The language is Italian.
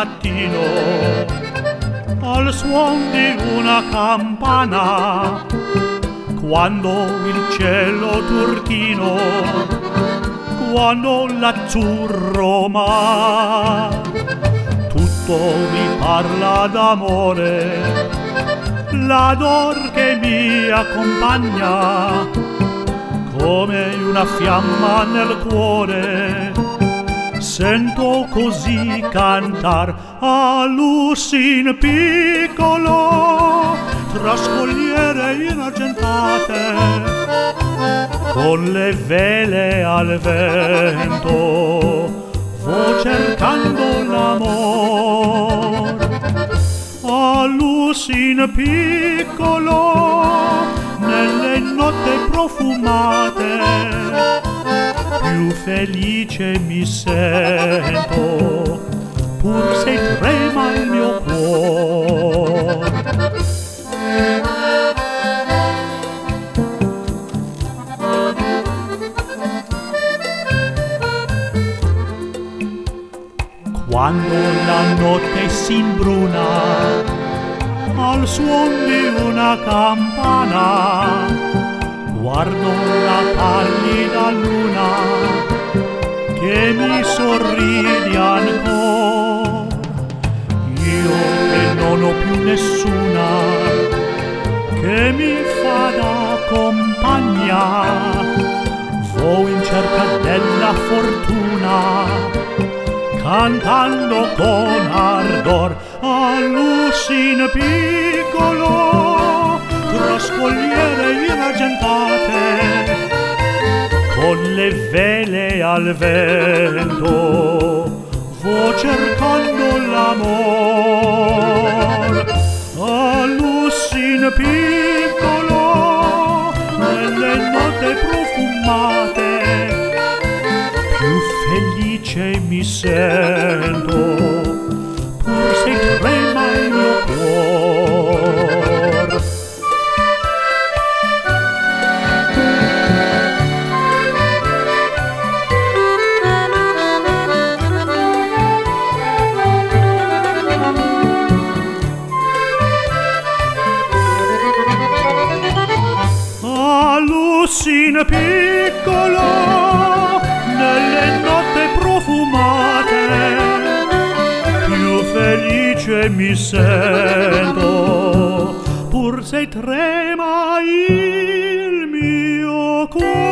mattino al suon di una campana quando il cielo turchino quando l'azzurro mar. Tutto mi parla d'amore l'ador che mi accompagna come una fiamma nel cuore sento così cantar a Lusin piccolo tra scogliere inargentate con le vele al vento vo cercando l'amor a Lusin piccolo nelle notte profumate felice mi sento, pur se trema il mio cuore. Quando la notte si imbruna al suon di una campana, guardo la pallida luna mi sorride ancora. Io che non ho più nessuna che mi fa da compagna vo in cerca della fortuna cantando con ardor a piccolo tra scogliere inargentate con le vele al vento vo cercando l'amor a Lussin piccolo nelle note profumate più felice mi sento Piccolo nelle notte profumate. Più felice mi sento pur se trema il mio cuore